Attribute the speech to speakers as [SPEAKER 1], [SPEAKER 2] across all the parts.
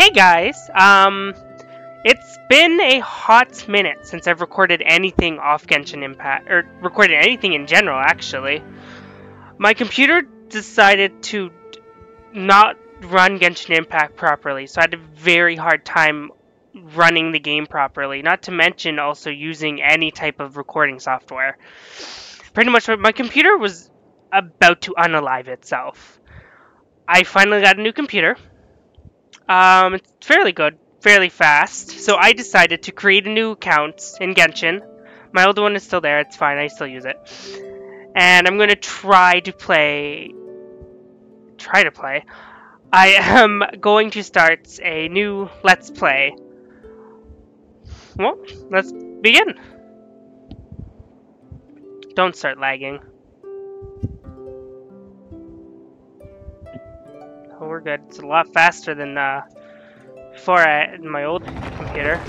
[SPEAKER 1] Hey guys, um, it's been a hot minute since I've recorded anything off Genshin Impact, or recorded anything in general, actually. My computer decided to not run Genshin Impact properly, so I had a very hard time running the game properly, not to mention also using any type of recording software. Pretty much my computer was about to unalive itself. I finally got a new computer. Um, it's fairly good, fairly fast, so I decided to create a new account in Genshin. My old one is still there, it's fine, I still use it. And I'm to try to play... Try to play? I am going to start a new Let's Play. Well, let's begin. Don't start lagging. Oh, we're good. It's a lot faster than uh, before I, my old computer.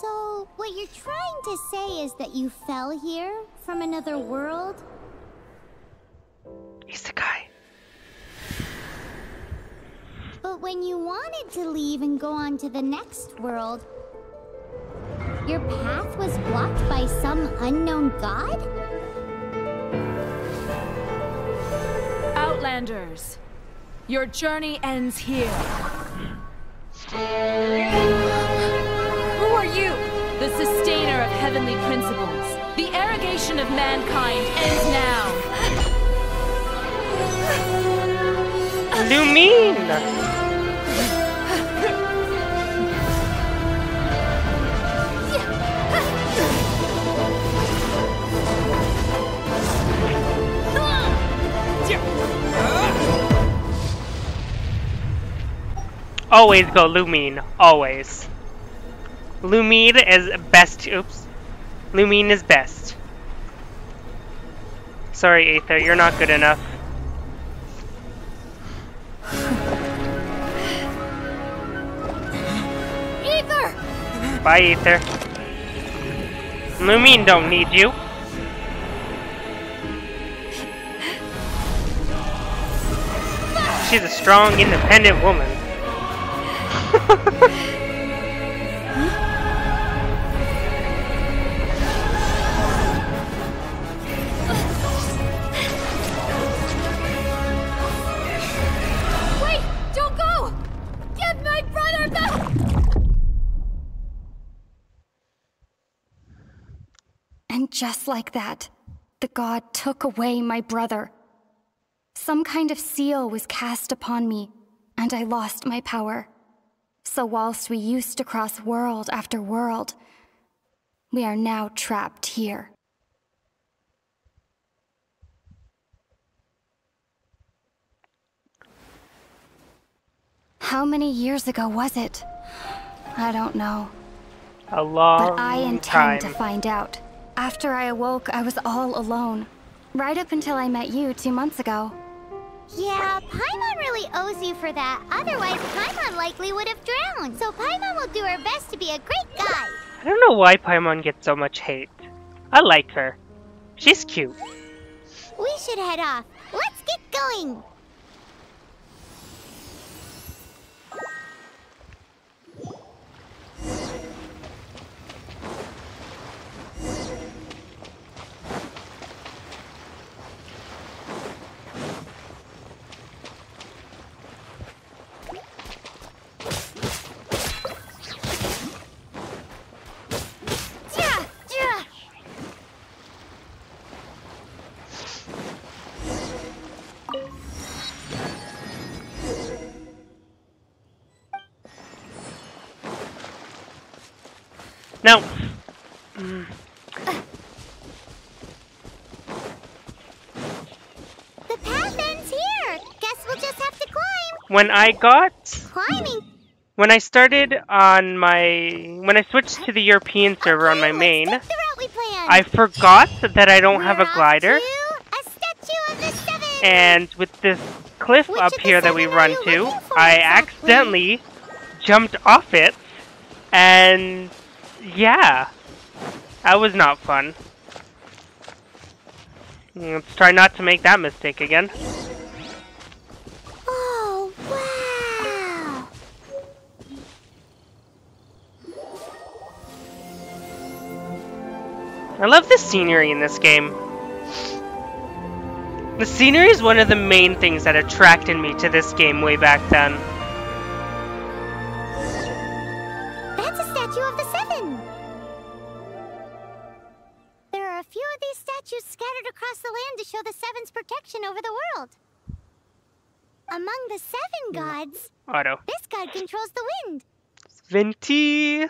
[SPEAKER 2] So, what you're trying to say is that you fell here from another world?
[SPEAKER 1] Isekai.
[SPEAKER 2] But when you wanted to leave and go on to the next world, your path was blocked by some unknown god?
[SPEAKER 3] Outlanders, your journey ends here. Who are you? The sustainer of heavenly principles. The arrogation of mankind ends now.
[SPEAKER 1] Lumine! Always go Lumine. Always. Lumine is best. Oops. Lumine is best. Sorry, Aether, you're not good enough.
[SPEAKER 2] Aether!
[SPEAKER 1] Bye, Aether. Lumine don't need you. She's a strong, independent woman.
[SPEAKER 4] And just like that, the god took away my brother. Some kind of seal was cast upon me, and I lost my power. So whilst we used to cross world after world, we are now trapped here. How many years ago was it? I don't know.
[SPEAKER 1] A long
[SPEAKER 4] But I intend
[SPEAKER 1] time.
[SPEAKER 4] to find out. After I awoke, I was all alone. Right up until I met you two months ago.
[SPEAKER 2] Yeah, Paimon really owes you for that. Otherwise, Paimon likely would have drowned. So Paimon will do her best to be a great guy.
[SPEAKER 1] I don't know why Paimon gets so much hate. I like her. She's cute.
[SPEAKER 2] We should head off. Let's get going. The path ends here. Guess we'll just have to climb.
[SPEAKER 1] when I got
[SPEAKER 2] Climbing.
[SPEAKER 1] when I started on my when I switched to the European server on my main,
[SPEAKER 2] let's take the route we planned.
[SPEAKER 1] I forgot that I don't have
[SPEAKER 2] We're
[SPEAKER 1] a glider,
[SPEAKER 2] a statue of the seven.
[SPEAKER 1] and with this cliff
[SPEAKER 2] Which
[SPEAKER 1] up here that we run to, I
[SPEAKER 2] exactly?
[SPEAKER 1] accidentally jumped off it, and yeah, that was not fun. Let's try not to make that mistake again.
[SPEAKER 2] Oh, wow!
[SPEAKER 1] I love the scenery in this game. The scenery is one of the main things that attracted me to this game way back then.
[SPEAKER 2] Across the land to show the Seven's protection over the world. Among the Seven gods,
[SPEAKER 1] Otto.
[SPEAKER 2] this god controls the wind.
[SPEAKER 1] Venti,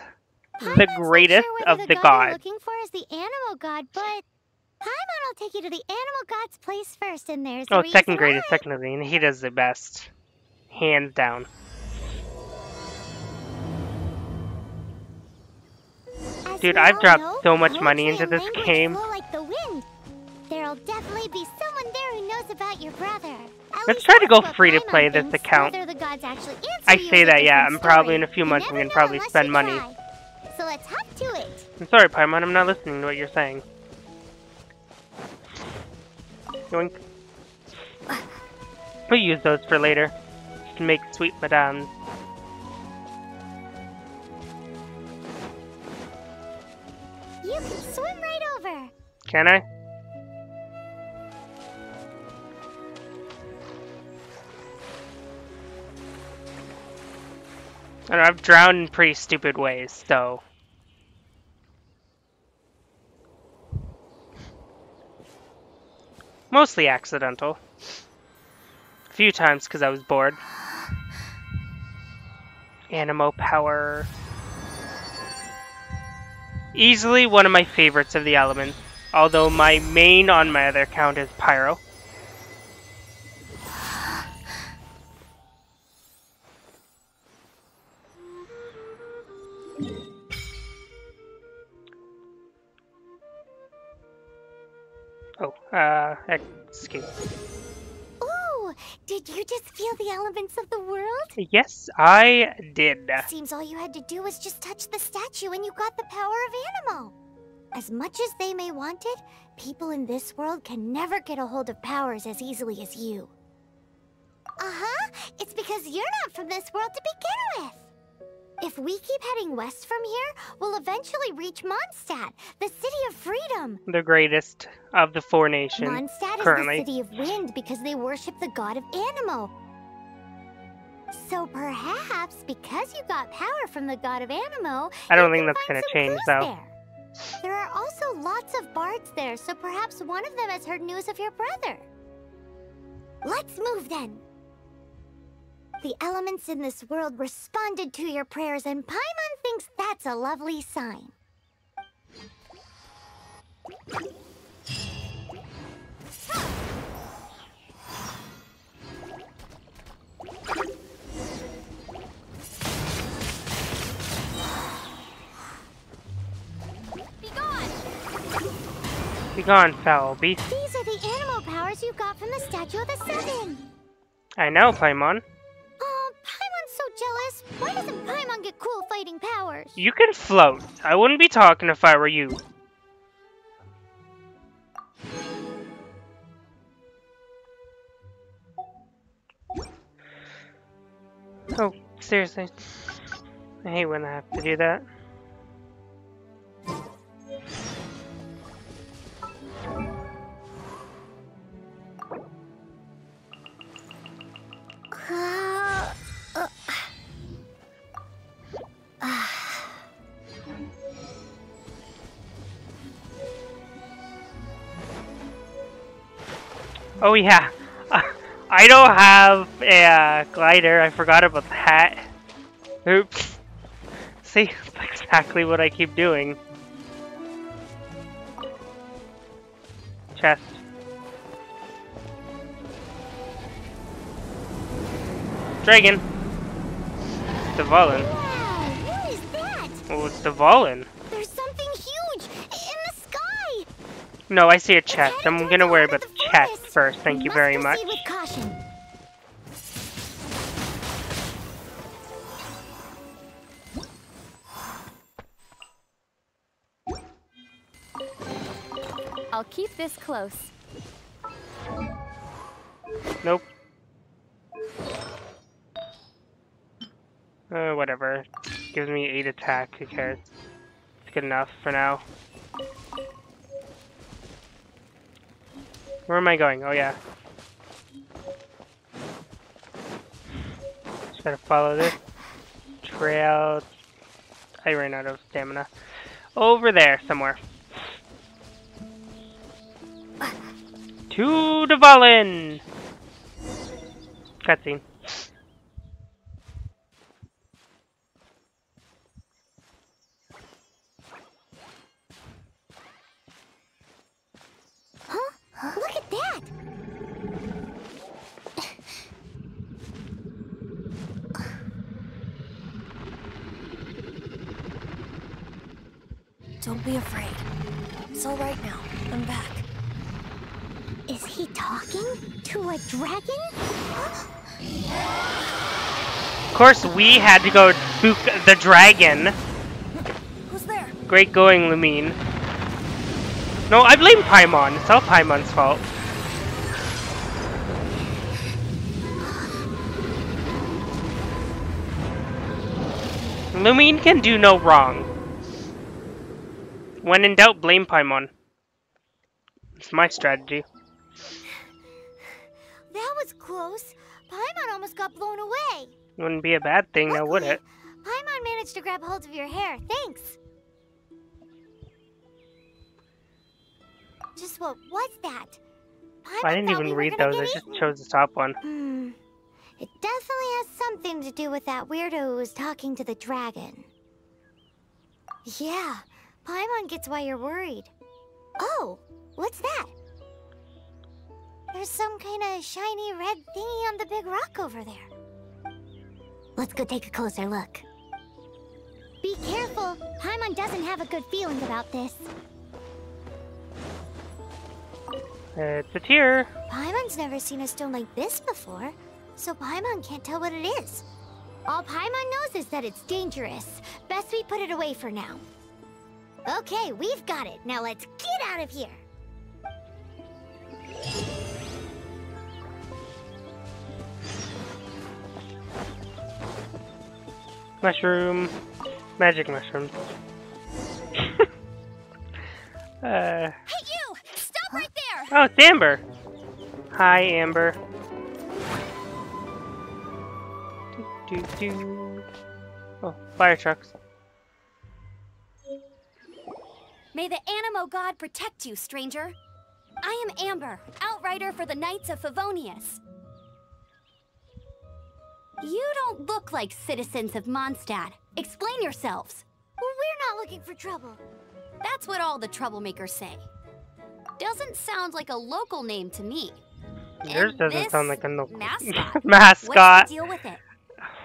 [SPEAKER 1] the greatest
[SPEAKER 2] sure
[SPEAKER 1] of
[SPEAKER 2] the
[SPEAKER 1] the
[SPEAKER 2] god
[SPEAKER 1] gods.
[SPEAKER 2] looking for is the Anemo god, but Paimon will take you to the Anemo god's place first, and there's
[SPEAKER 1] Oh, second greatest
[SPEAKER 2] why.
[SPEAKER 1] technically, and he does the best. Hands down.
[SPEAKER 2] As
[SPEAKER 1] Dude, I've dropped
[SPEAKER 2] know,
[SPEAKER 1] so much money into this game.
[SPEAKER 2] like the wind. There'll definitely be someone there who knows about your brother. At
[SPEAKER 1] Let's try to go free to play this account.
[SPEAKER 2] The gods actually
[SPEAKER 1] I say that, yeah, I'm probably in a few months I'm gonna probably spend money.
[SPEAKER 2] So let's hop to it.
[SPEAKER 1] I'm sorry, Paimon, I'm not listening to what you're saying. Yoink. We'll use those for later. To make sweet madames.
[SPEAKER 2] You can swim right over.
[SPEAKER 1] Can I? I don't know, I've drowned in pretty stupid ways, so. Mostly accidental. A few times because I was bored. Anemo power. Easily one of my favorites of the elements, although my main on my other account is Pyro. Oh, uh, escape.
[SPEAKER 2] Ooh, did you just feel the elements of the world?
[SPEAKER 1] Yes, I did.
[SPEAKER 2] Seems all you had to do was just touch the statue and you got the power of Anemo. As much as they may want it, people in this world can never get a hold of powers as easily as you. Uh-huh. It's because you're not from this world to begin with. If we keep heading west from here, we'll eventually reach Mondstadt, the city of freedom.
[SPEAKER 1] The greatest of the four nations.
[SPEAKER 2] Mondstadt
[SPEAKER 1] currently.
[SPEAKER 2] is the city of wind because they worship the god of Anemo. So perhaps because you got power from the god of Anemo,
[SPEAKER 1] I don't think that's gonna change, though.
[SPEAKER 2] There. there are also lots of bards there, so perhaps one of them has heard news of your brother. Let's move then. The elements in this world responded to your prayers, and Paimon thinks that's a lovely sign.
[SPEAKER 3] Be gone!
[SPEAKER 1] Be gone, foul beast.
[SPEAKER 2] These are the Anemo powers you got from the Statue of the Seven.
[SPEAKER 1] I know, Paimon. You can float. I wouldn't be talking if I were you. Oh, seriously. I hate when I have to do that. Oh yeah, I don't have a uh, glider. I forgot about the hat. Oops. See, that's exactly what I keep doing. Chest. Dragon.
[SPEAKER 2] What is that?
[SPEAKER 1] Oh, it's Dvalin.
[SPEAKER 2] There's something huge in the sky.
[SPEAKER 1] No, I see a chest. I'm gonna worry about the
[SPEAKER 2] the
[SPEAKER 1] chest. First. Thank you very much.
[SPEAKER 2] proceed with caution.
[SPEAKER 3] I'll keep this close.
[SPEAKER 1] Nope. Uh, whatever. Gives me 8 attack, who cares? It's good enough for now. Where am I going? Oh yeah. Just gotta follow this trail. I ran out of stamina. Over there, somewhere. To Dvalin! Cutscene.
[SPEAKER 2] Is he talking to a dragon?
[SPEAKER 1] Of course, we had to go spook the dragon.
[SPEAKER 5] Who's there?
[SPEAKER 1] Great going, Lumine. No, I blame Paimon. It's all Paimon's fault. Lumine can do no wrong. When in doubt, blame Paimon. It's my strategy.
[SPEAKER 2] That was close. Paimon almost got blown away.
[SPEAKER 1] Wouldn't be a bad thing, now would it?
[SPEAKER 2] Paimon managed to grab hold of your hair. Thanks. Just what was that? Paimon
[SPEAKER 1] I didn't even
[SPEAKER 2] we
[SPEAKER 1] read those, I just
[SPEAKER 2] eaten.
[SPEAKER 1] chose the top one.
[SPEAKER 2] Hmm. It definitely has something to do with that weirdo who was talking to the dragon. Yeah, Paimon gets why you're worried. Oh, what's that? There's some kind of shiny red thingy on the big rock over there. Let's go take a closer look. Be careful. Paimon doesn't have a good feeling about this.
[SPEAKER 1] It's a tear.
[SPEAKER 2] Paimon's never seen a stone like this before, so Paimon can't tell what it is. All Paimon knows is that it's dangerous. Best we put it away for now. Okay, we've got it. Now let's get out of here.
[SPEAKER 1] Mushroom. Magic mushrooms. uh,
[SPEAKER 3] Hey, you! Stop right there!
[SPEAKER 1] oh, it's Amber. Hi, Amber. Do, do, do. Oh, fire trucks.
[SPEAKER 5] May the Anemo God protect you, stranger. I am Amber, outrider for the Knights of Favonius. You don't look like citizens of Mondstadt. Explain yourselves.
[SPEAKER 2] Well, we're not looking for trouble.
[SPEAKER 5] That's what all the troublemakers say. Doesn't sound like a local name to me.
[SPEAKER 1] Yours
[SPEAKER 5] And
[SPEAKER 1] doesn't sound like a no
[SPEAKER 5] mascot. What's the deal with it?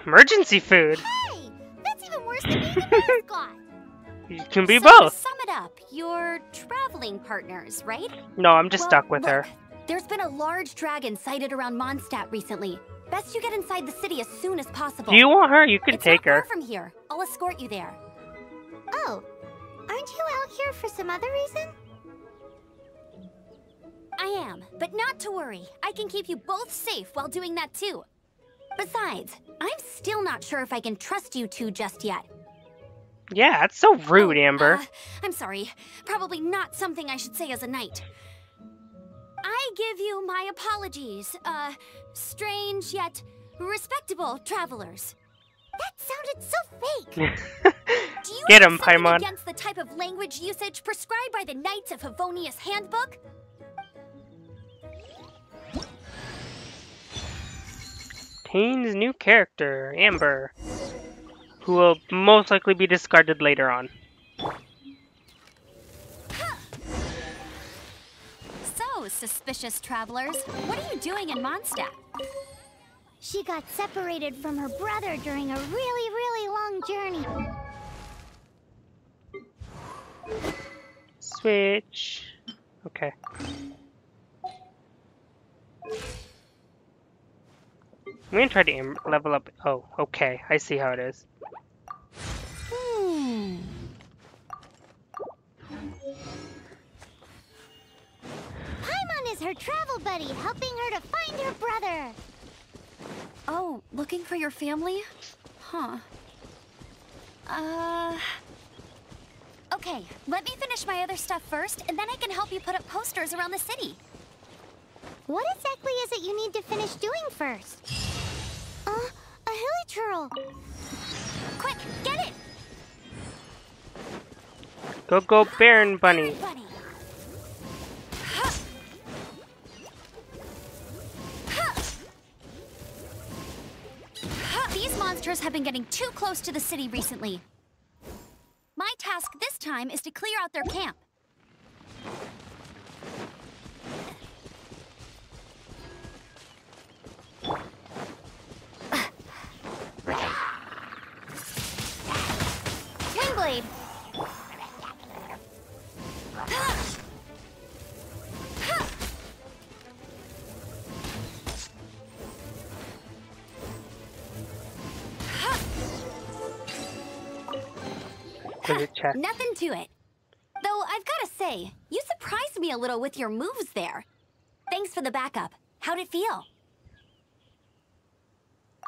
[SPEAKER 1] Emergency food.
[SPEAKER 2] Hey, that's even worse than being a mascot.
[SPEAKER 1] You can be
[SPEAKER 5] so
[SPEAKER 1] both.
[SPEAKER 5] To sum it up, you're traveling partners, right?
[SPEAKER 1] No, I'm just
[SPEAKER 5] Well,
[SPEAKER 1] stuck with
[SPEAKER 5] look,
[SPEAKER 1] her.
[SPEAKER 5] There's been a large dragon sighted around Mondstadt recently. Best you get inside the city as soon as possible.
[SPEAKER 1] Do you want her? You can
[SPEAKER 5] it's
[SPEAKER 1] take
[SPEAKER 5] not
[SPEAKER 1] her.
[SPEAKER 5] far from here. I'll escort you there.
[SPEAKER 2] Oh, aren't you out here for some other reason?
[SPEAKER 5] I am, but not to worry. I can keep you both safe while doing that too. Besides, I'm still not sure if I can trust you two just yet.
[SPEAKER 1] Yeah, that's so rude,
[SPEAKER 5] Oh,
[SPEAKER 1] Amber.
[SPEAKER 5] uh, I'm sorry. Probably not something I should say as a knight. I give you my apologies, uh, strange yet respectable travelers.
[SPEAKER 2] That sounded so fake.
[SPEAKER 5] Do you
[SPEAKER 1] Get him, Paimon.
[SPEAKER 5] against the type of language usage prescribed by the Knights of Favonius Handbook?
[SPEAKER 1] Teen's new character, Amber, who will most likely be discarded later on.
[SPEAKER 5] So, suspicious travelers, what are you doing in Mondstadt?
[SPEAKER 2] She got separated from her brother during a really, really long journey.
[SPEAKER 1] Switch. Okay. I'm gonna try to level up. Oh, okay. I see how it is.
[SPEAKER 2] Her travel buddy, helping her to find her brother.
[SPEAKER 5] Oh, looking for your family? Huh. Uh... Okay, let me finish my other stuff first, and then I can help you put up posters around the city.
[SPEAKER 2] What exactly is it you need to finish doing first? Uh, a hilichurl.
[SPEAKER 5] Quick, get it!
[SPEAKER 1] Go go Baron Bunny.
[SPEAKER 5] Bunny. Have been getting too close to the city recently. My task this time is to clear out their camp.
[SPEAKER 1] Does it check?
[SPEAKER 5] Nothing to it. Though I've got to say, you surprised me a little with your moves there. Thanks for the backup. How'd it feel?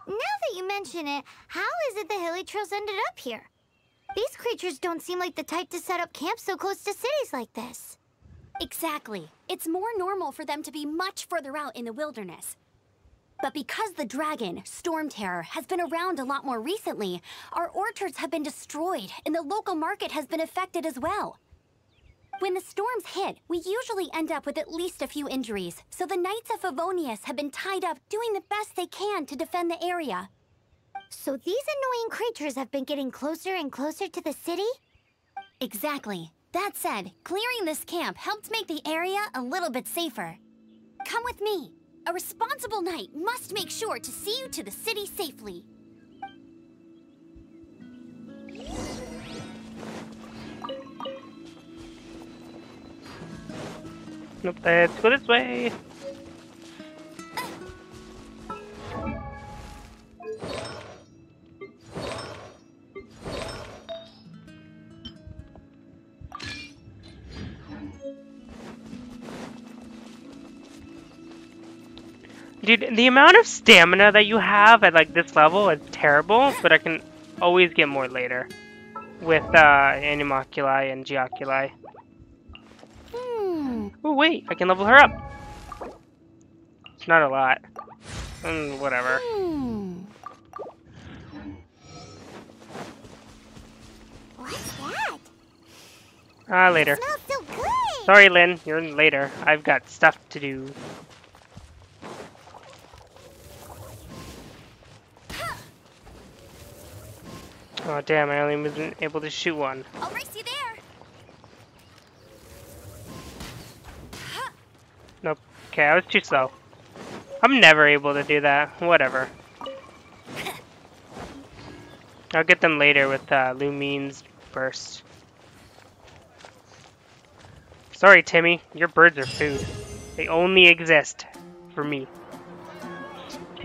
[SPEAKER 2] Now that you mention it, how is it the hilichurls ended up here? These creatures don't seem like the type to set up camp so close to cities like this.
[SPEAKER 5] Exactly. It's more normal for them to be much further out in the wilderness. But because the dragon, Storm Terror, has been around a lot more recently, our orchards have been destroyed and the local market has been affected as well. When the storms hit, we usually end up with at least a few injuries, so the Knights of Favonius have been tied up doing the best they can to defend the area.
[SPEAKER 2] So these annoying creatures have been getting closer and closer to the city?
[SPEAKER 5] Exactly. That said, clearing this camp helped make the area a little bit safer. Come with me. A responsible knight must make sure to see you to the city safely.
[SPEAKER 1] Nope, let's go this way. Dude, the amount of stamina that you have at like this level is terrible, but I can always get more later with uh, Anemoculi and Geoculi.
[SPEAKER 5] Hmm.
[SPEAKER 1] Oh wait, I can level her up. It's not a lot. Mm, whatever.
[SPEAKER 5] Hmm.
[SPEAKER 2] What's that?
[SPEAKER 1] Ah, later.
[SPEAKER 2] So!
[SPEAKER 1] Sorry, Lynn. You're later. I've got stuff to do. Oh damn! I only wasn't able to shoot one.
[SPEAKER 5] I'll race you there.
[SPEAKER 1] Nope. Okay, I was too slow. I'm never able to do that. Whatever. I'll get them later with uh, Lumine's burst. Sorry, Timmy. Your birds are food. They only exist for me.
[SPEAKER 5] Let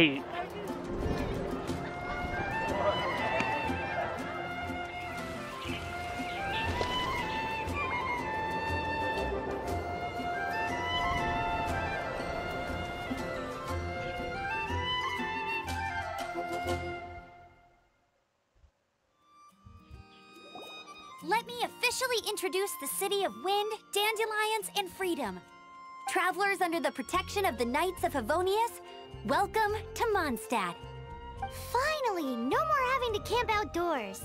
[SPEAKER 5] the city of wind, dandelions, and freedom. Travelers under the protection of the Knights of Favonius, welcome to Mondstadt.
[SPEAKER 2] Finally, no more having to camp outdoors.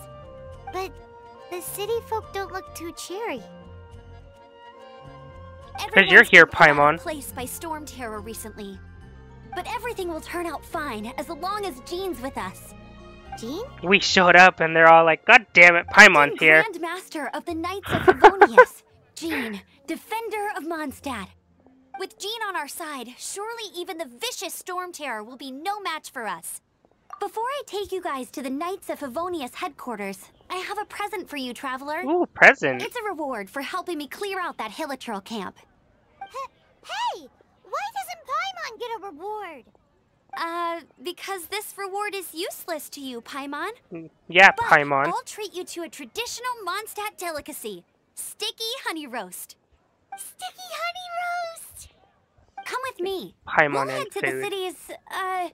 [SPEAKER 2] But the city folk don't look too cheery.
[SPEAKER 1] Because you're here,
[SPEAKER 5] been put out of
[SPEAKER 1] Paimon.
[SPEAKER 5] place by storm terror recently. But everything will turn out fine as long as Jean's with us.
[SPEAKER 2] Jean?
[SPEAKER 1] We showed up and they're all like, God damn it, Paimon's here.
[SPEAKER 5] Grand Master of the Knights of Favonius, Jean, Defender of Mondstadt. With Jean on our side, surely even the vicious Storm Terror will be no match for us. Before I take you guys to the Knights of Favonius headquarters, I have a present for you, Traveler.
[SPEAKER 1] Ooh, present.
[SPEAKER 5] It's a reward for helping me clear out that Hilichurl camp.
[SPEAKER 2] Hey! Why doesn't Paimon get a reward?
[SPEAKER 5] Uh, because this reward is useless to you, Paimon.
[SPEAKER 1] Yeah,
[SPEAKER 5] But
[SPEAKER 1] Paimon.
[SPEAKER 5] I'll treat you to a traditional Mondstadt delicacy, sticky honey roast.
[SPEAKER 2] Sticky honey roast!
[SPEAKER 5] Come with me.
[SPEAKER 1] Paimon
[SPEAKER 5] we'll head to the city's, uh,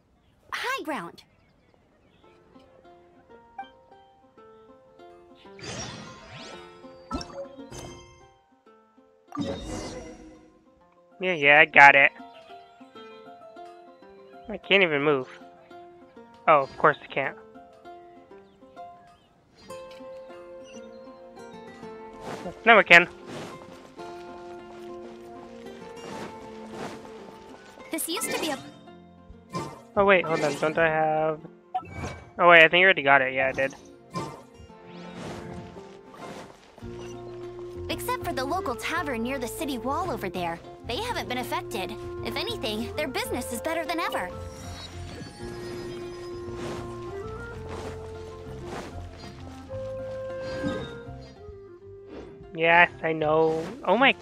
[SPEAKER 5] high ground.
[SPEAKER 1] Yeah, yeah, I got it. I can't even move. Oh, of course I can't. No, I can.
[SPEAKER 5] This used to be a
[SPEAKER 1] Oh wait, hold on. Don't I have? Oh wait, I think I already got it. Yeah, I did.
[SPEAKER 5] Except for the local tavern near the city wall over there. They haven't been affected. If anything, their business is better than ever.
[SPEAKER 1] Yes, I know. Oh my.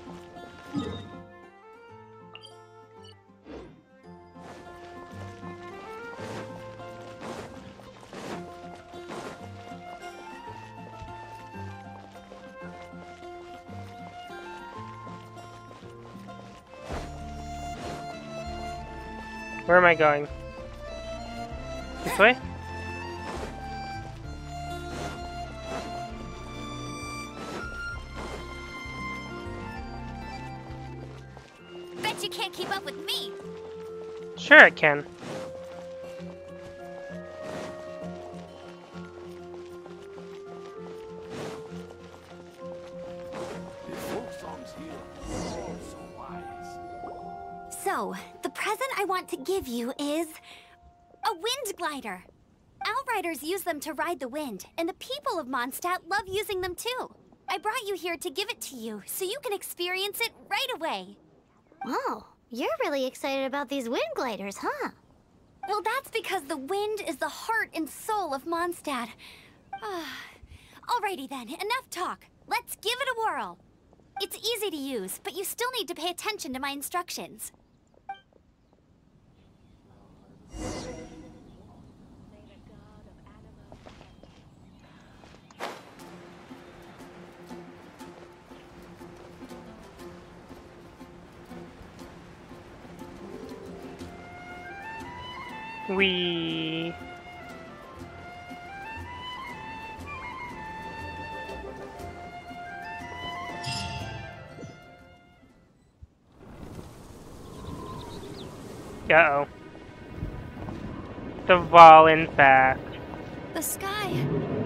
[SPEAKER 1] Going? This way?
[SPEAKER 5] Bet you can't keep up with me.
[SPEAKER 1] Sure, I can.
[SPEAKER 5] Them to ride the wind, and the people of Mondstadt love using them too. I brought you here to give it to you, so you can experience it right away.
[SPEAKER 2] Oh, you're really excited about these wind gliders, huh?
[SPEAKER 5] Well, that's because the wind is the heart and soul of Mondstadt. Ah, Alrighty then, enough talk. Let's give it a whirl. It's easy to use, but you still need to pay attention to my instructions.
[SPEAKER 1] We. Uh oh. The Val, in fact.
[SPEAKER 5] The sky.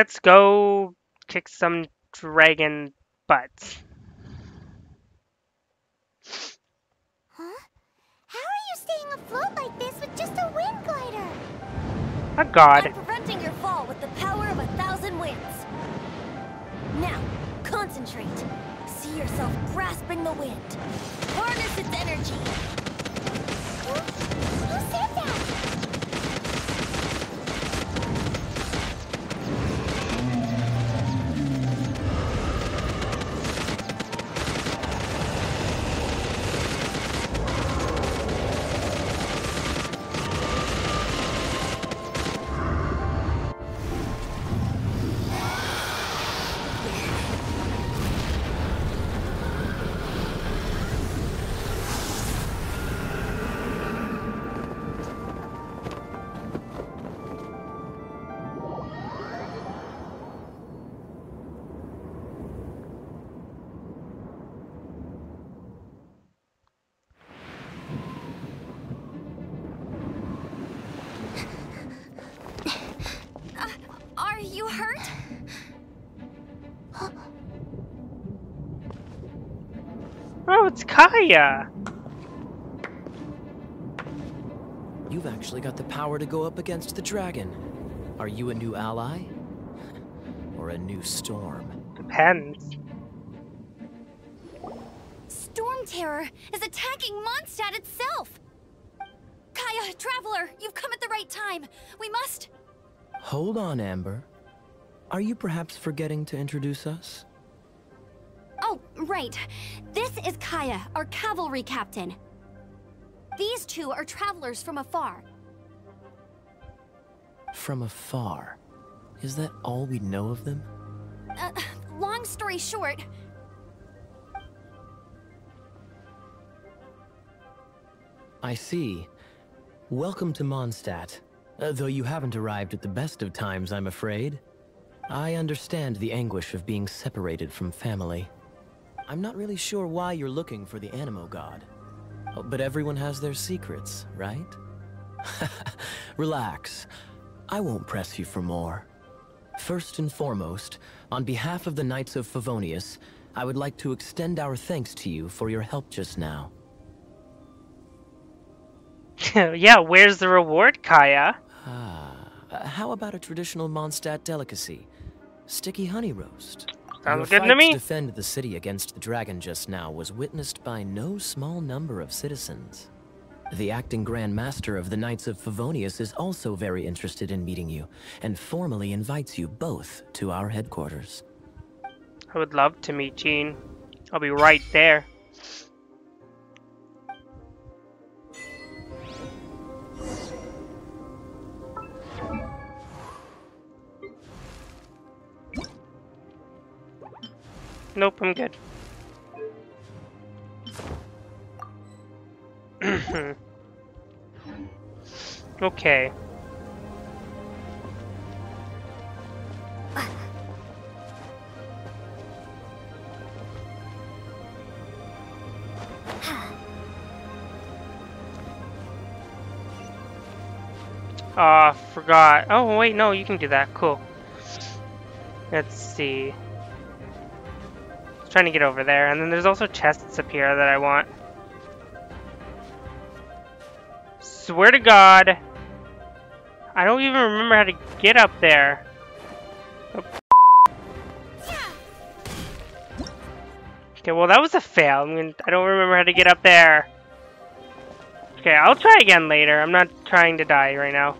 [SPEAKER 1] Let's go kick some dragon butts.
[SPEAKER 2] Huh? How are you staying afloat like this with just a wind glider?
[SPEAKER 1] A god.
[SPEAKER 5] I'm preventing your fall with the power of a thousand winds. Now, concentrate. See yourself grasping the wind. It's
[SPEAKER 1] Kaeya!
[SPEAKER 6] You've actually got the power to go up against the dragon. Are you a new ally? Or a new storm?
[SPEAKER 1] Depends.
[SPEAKER 5] Storm Terror is attacking Mondstadt itself! Kaeya, Traveler, you've come at the right time. We must...
[SPEAKER 6] Hold on, Amber. Are you perhaps forgetting to introduce us?
[SPEAKER 5] Oh, right. This is Kaeya, our cavalry captain. These two are travelers from afar.
[SPEAKER 6] From afar. Is that all we know of them?
[SPEAKER 5] Uh, long story short,
[SPEAKER 6] I see. Welcome to Mondstadt. Uh, though you haven't arrived at the best of times, I'm afraid. I understand the anguish of being separated from family. I'm not really sure why you're looking for the Anemo God. Oh, but everyone has their secrets, right? Relax. I won't press you for more. First and foremost, on behalf of the Knights of Favonius, I would like to extend our thanks to you for your help just now.
[SPEAKER 1] yeah, where's the reward, Kaeya?
[SPEAKER 6] Ah, uh, how about a traditional Mondstadt delicacy? Sticky honey roast.
[SPEAKER 1] Sounds
[SPEAKER 6] Your
[SPEAKER 1] good to me.
[SPEAKER 6] defend the city against the dragon just now was witnessed by no small number of citizens. The acting Grand Master of the Knights of Favonius is also very interested in meeting you, and formally invites you both to our headquarters.
[SPEAKER 1] I would love to meet Jean. I'll be right there. Nope, I'm good. okay. Ah, forgot. Oh, wait, no, you can do that. Cool. Let's see. Trying to get over there, and then there's also chests up here that I want. Swear to God, I don't even remember how to get up there. Okay, well that was a fail. I mean, I don't remember how to get up there. Okay, I'll try again later. I'm not trying to die right now.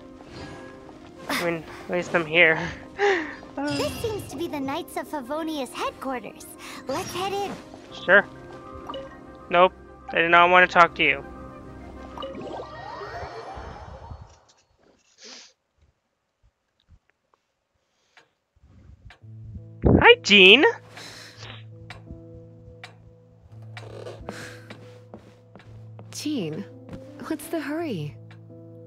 [SPEAKER 1] I mean, at least I'm here.
[SPEAKER 2] This seems to be the Knights of Favonius headquarters. Let's head in.
[SPEAKER 1] Sure. Nope. I did not want to talk to you. Hi, Jean.
[SPEAKER 7] Jean, what's the hurry?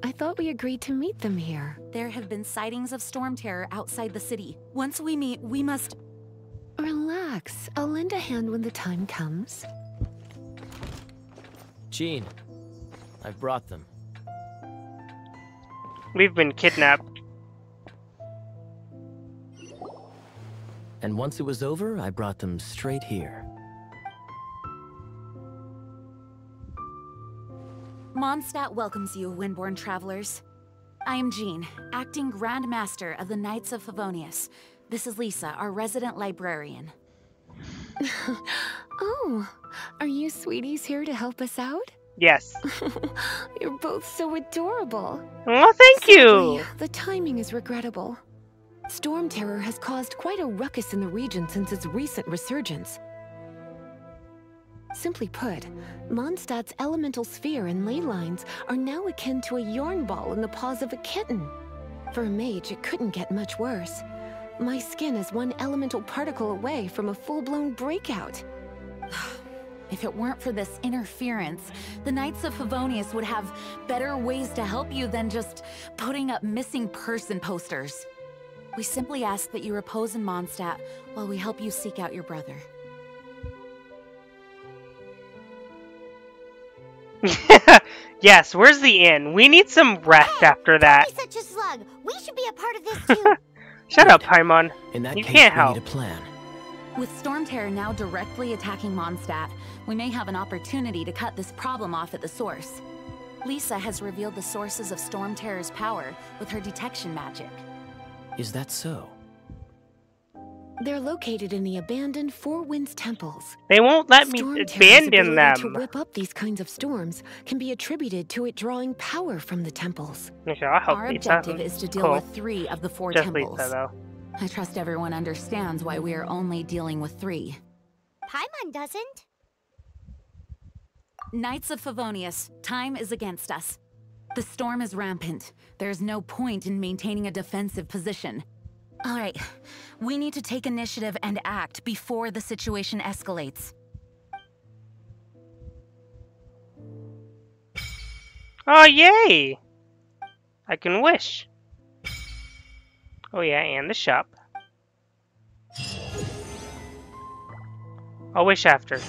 [SPEAKER 7] I thought we agreed to meet them here.
[SPEAKER 3] There have been sightings of storm terror outside the city. Once we meet, we must.
[SPEAKER 7] Relax. I'll lend a hand when the time comes.
[SPEAKER 6] Jean, I've brought them.
[SPEAKER 1] We've been kidnapped.
[SPEAKER 6] And once it was over, I brought them straight here.
[SPEAKER 3] Mondstadt welcomes you, Windborn travelers. I am Jean, acting Grand Master of the Knights of Favonius. This is Lisa, our resident librarian.
[SPEAKER 7] Oh, are you sweeties here to help us out?
[SPEAKER 1] Yes.
[SPEAKER 7] You're both so adorable.
[SPEAKER 1] Oh, thank you.
[SPEAKER 7] The timing is regrettable. Storm Terror has caused quite a ruckus in the region since its recent resurgence. Simply put, Mondstadt's elemental sphere and ley lines are now akin to a yarn ball in the paws of a kitten. For a mage, it couldn't get much worse. My skin is one elemental particle away from a full-blown breakout.
[SPEAKER 3] If it weren't for this interference, the Knights of Favonius would have better ways to help you than just putting up missing person posters. We simply ask that you repose in Mondstadt while we help you seek out your brother.
[SPEAKER 1] yes, where's the inn? We need some rest after that.
[SPEAKER 2] Don't be such a slug. We should be a part of this too.
[SPEAKER 1] Shut up, Paimon.
[SPEAKER 6] In that
[SPEAKER 1] You
[SPEAKER 6] case,
[SPEAKER 1] can't
[SPEAKER 6] we
[SPEAKER 1] help.
[SPEAKER 6] need a plan.
[SPEAKER 3] With Storm Terror now directly attacking Mondstadt, we may have an opportunity to cut this problem off at the source. Lisa has revealed the sources of Storm Terror's power with her detection magic.
[SPEAKER 6] Is that so?
[SPEAKER 7] They're located in the abandoned Four Winds temples.
[SPEAKER 1] They won't let me
[SPEAKER 7] Storm Terror's
[SPEAKER 1] abandon
[SPEAKER 7] ability to
[SPEAKER 1] them.
[SPEAKER 7] whip up these kinds of storms can be attributed to it drawing power from the temples.
[SPEAKER 1] Okay, I'll help
[SPEAKER 3] Our
[SPEAKER 1] Lisa.
[SPEAKER 3] objective is to deal
[SPEAKER 1] Cool.
[SPEAKER 3] with three of the four
[SPEAKER 1] Just
[SPEAKER 3] temples.
[SPEAKER 1] Lisa, though.
[SPEAKER 3] I trust everyone understands why we are only dealing with three.
[SPEAKER 2] Paimon doesn't.
[SPEAKER 3] Knights of Favonius, time is against us. The storm is rampant. There's no point in maintaining a defensive position. All right, we need to take initiative and act before the situation escalates.
[SPEAKER 1] Oh, yay! I can wish. Oh, yeah, and the shop. I'll wish after.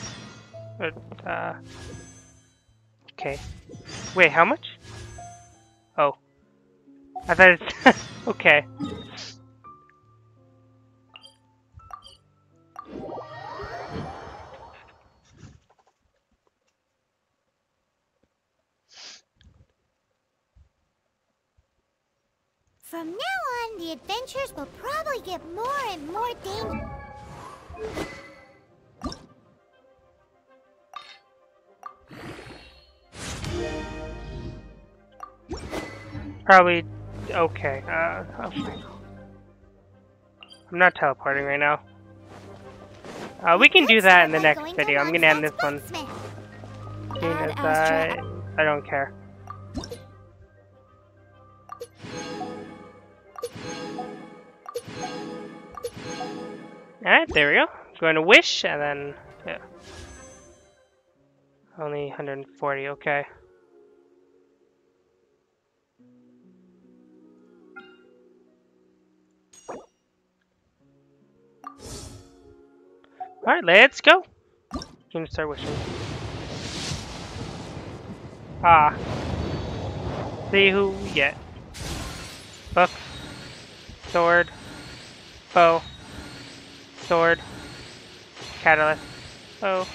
[SPEAKER 1] But, uh... Okay. Wait, how much? Oh. I thought it's... okay.
[SPEAKER 2] From now on, the adventures will probably get more and more dangerous.
[SPEAKER 1] Probably... Okay. Uh, okay. I'm not teleporting right now. Uh, we can do that in the next video. I'm gonna end this one. As I, I don't care. Alright, there we go. Going to wish, and then, yeah. Only 140, okay. Alright, let's go. Can start wishing. Ah. See who we get. Book. Sword. Bow. Sword. Catalyst. Oh.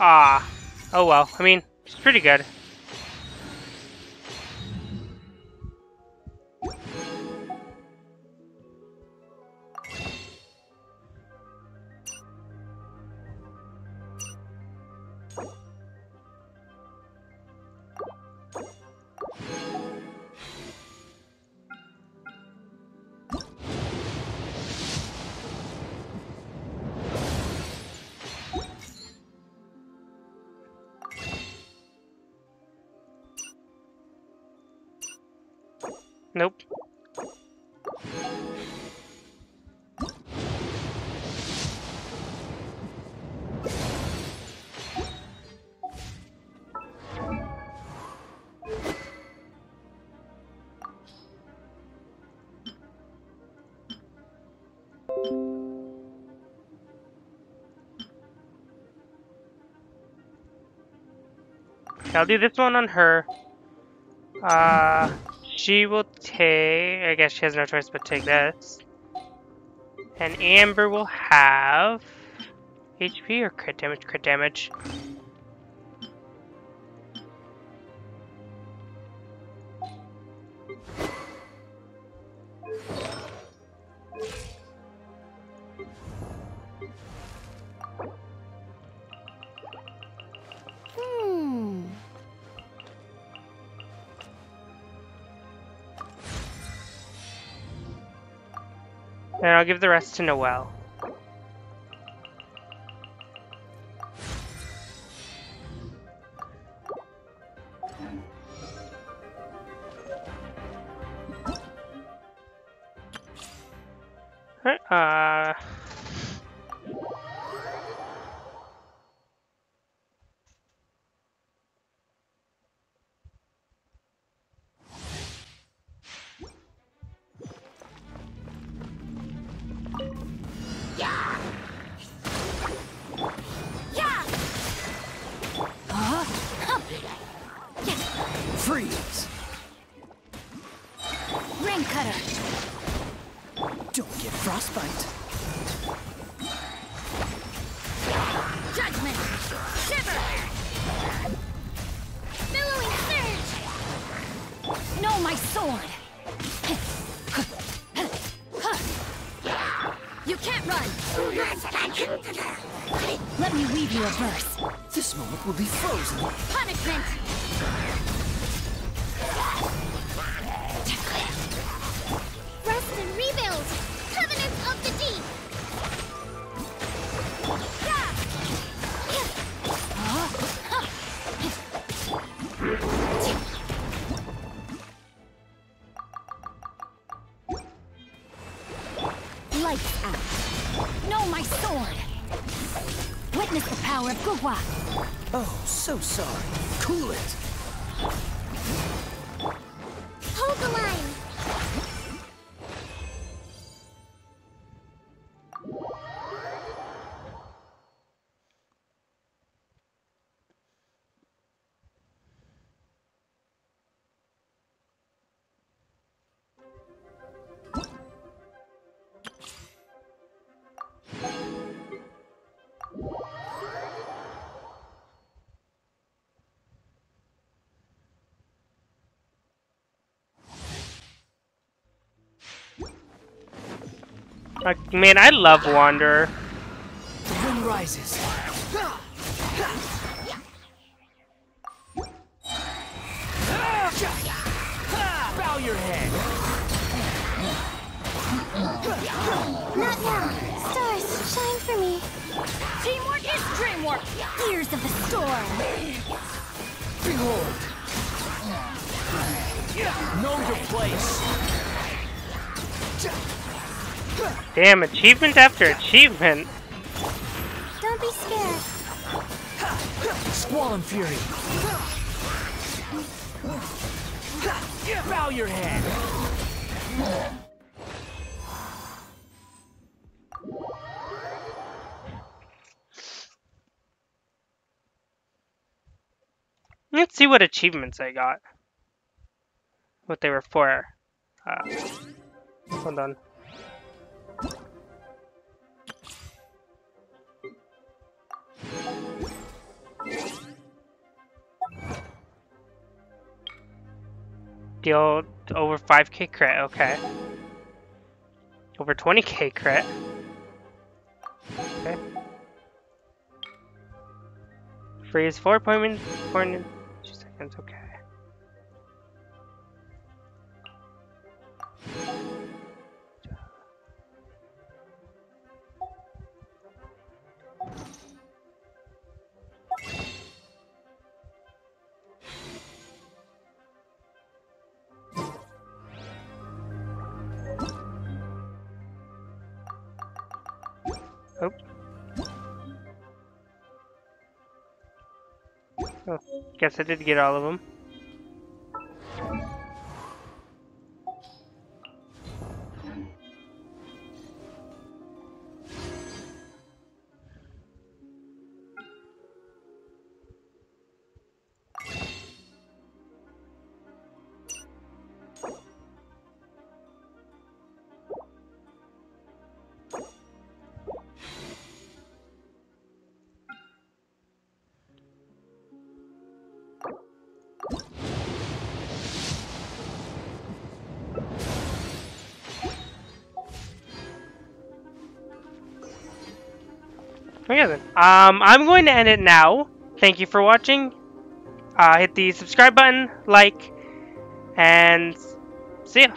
[SPEAKER 1] Ah. Oh well. I mean, it's pretty good. Nope. I'll do this one on her. Uh, she will take. I guess she has no choice but take this. And Amber will have HP or crit damage. Crit damage. Give the rest to. Alright, uh...
[SPEAKER 8] Oh, so sorry. Cool it.
[SPEAKER 1] Like, man, I love Wander.
[SPEAKER 8] The wind rises. Bow your head.
[SPEAKER 2] Not now! Stars, shine for me!
[SPEAKER 3] Teamwork is dreamwork!
[SPEAKER 2] Ears of the storm!
[SPEAKER 8] Behold. Know your place.
[SPEAKER 1] Damn, achievement after achievement.
[SPEAKER 2] Don't be scared.
[SPEAKER 8] Squall and Fury. Bow your head.
[SPEAKER 1] Let's see what achievements I got. What they were for. Uh, hold on. Deal over 5k crit, okay. Over 20k crit. Okay. Freeze 4 point, point in 2 seconds, okay. Oh, guess I Um, I'm going to end it now. Thank you for watching. Uh, hit the subscribe button, like, and see ya.